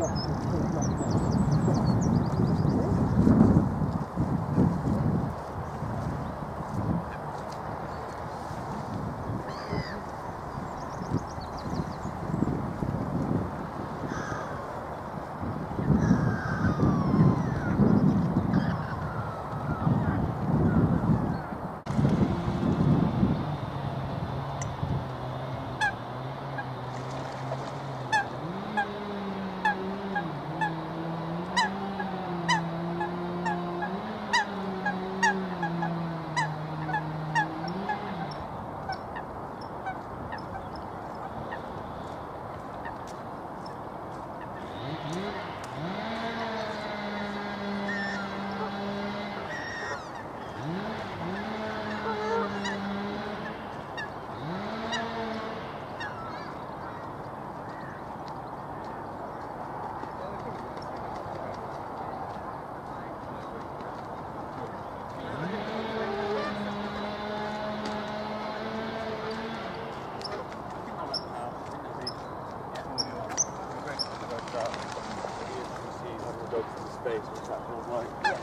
Gracias. Space, what's that called like?